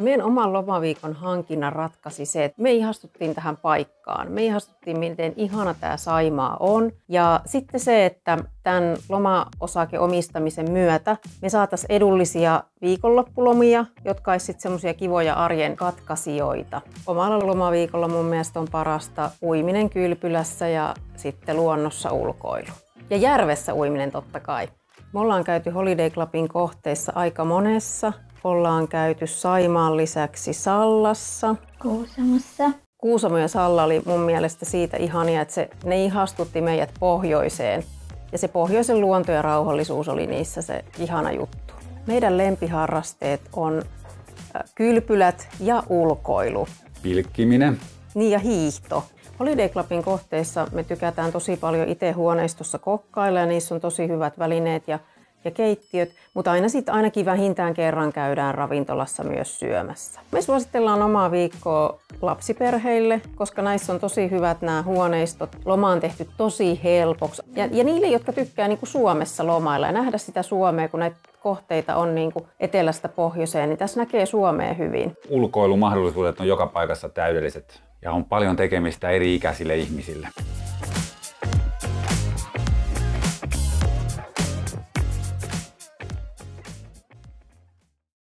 Meidän oman lomaviikon hankinnan ratkaisi se, että me ihastuttiin tähän paikkaan. Me ihastuttiin, miten ihana tämä Saimaa on. Ja sitten se, että tämän loma-osakeomistamisen myötä me saataisiin edullisia viikonloppulomia, jotka olisivat sitten semmoisia kivoja arjen katkaisijoita. Omalla lomaviikolla mun mielestä on parasta uiminen kylpylässä ja sitten luonnossa ulkoilu. Ja järvessä uiminen totta kai. Me ollaan käyty Holiday Clubin kohteissa aika monessa. Ollaan käyty Saimaan lisäksi Sallassa. Kuusamossa. Kuusamo ja Salla oli mun mielestä siitä ihania, että se, ne ihastutti meidät pohjoiseen. Ja se pohjoisen luonto ja rauhallisuus oli niissä se ihana juttu. Meidän lempiharrasteet on kylpylät ja ulkoilu. Pilkkiminen. Niin ja hiihto. Holiday Clubin kohteissa me tykätään tosi paljon itse huoneistossa kokkailla ja niissä on tosi hyvät välineet ja, ja keittiöt, mutta aina sitten ainakin vähintään kerran käydään ravintolassa myös syömässä. Me suositellaan omaa viikkoa lapsiperheille, koska näissä on tosi hyvät nämä huoneistot. Loma on tehty tosi helpoksi. Ja, ja niille, jotka tykkää niin kuin Suomessa lomailla ja nähdä sitä Suomea, kun näitä kohteita on niin kuin etelästä pohjoiseen, niin tässä näkee Suomea hyvin. Ulkoilumahdollisuudet on joka paikassa täydelliset ja on paljon tekemistä eri ikäisille ihmisille.